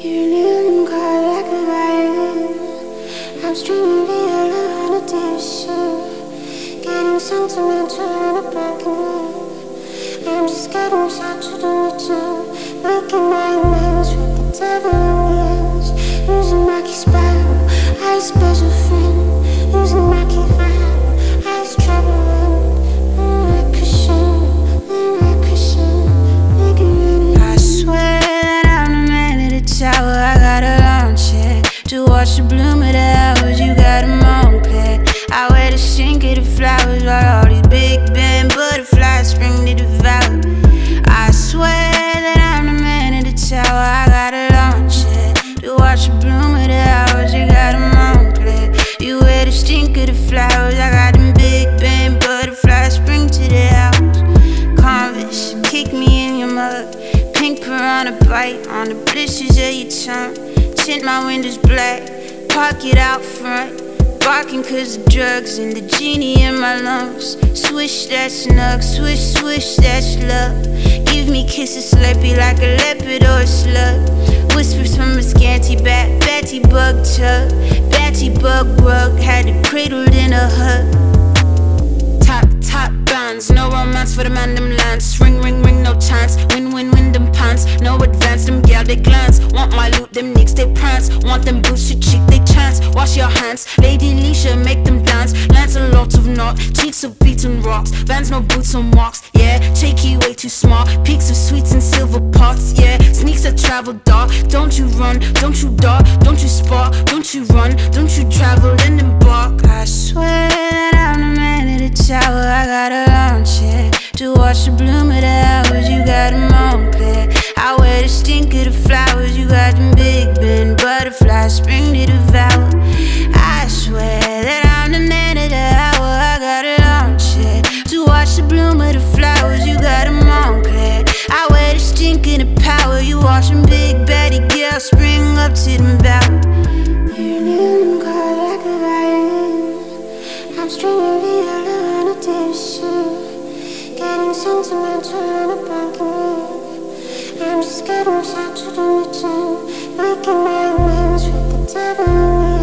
I'm division. Getting just getting such a return. Making my amends with the devil the bloom the hours. You got a Moncler. I wear the stink of the flowers while all these Big Ben butterflies spring to devour. I swear that I'm the man of the tower. I got a lawn chair to watch the bloom the hours. You got a Moncler. You wear the stink of the flowers. I got them Big Ben butterflies spring to the house. Converse, kick me in your mug. Pink piranha bite on the blisters of your tongue. Tint my windows black, park it out front. Barking cause the drugs and the genie in my lungs. Swish that snug, swish, swish that love. Give me kisses slurpy like a leopard or a slug. Whispers from a scanty bat, Betty bug tub. Betty bug rug, had it cradled in a hug. Top, top bands, no romance for the man, them lands. Ring, ring, ring, no chance. Win, win, win, them pants. No advance, them gal, they glance. Want my loot, them nicks, they prance. Want them boots to cheek, they chance. Wash your hands, Lady Leisha, make them dance. Lands a lot of knot, cheeks of beaten rocks. Vans, no boots on walks, yeah. Cheeky, way too small. Peaks of sweets and silver pots, yeah. Sneaks that travel dark. Don't you run, don't you dart, don't you spark, don't you run, don't you travel and embark. I swear that I'm the man of the tower. I got a lawn chair to watch the bloom spring to devour. I swear that I'm the man of the hour. I got a lawn chair to watch the bloom of the flowers. You got a Moncler. I wear the stink of the power. You watch them big Betty girls spring up to them violin. I'm on a division. Getting sentimental on a man. I'm just getting such a return. Making my amends with the devil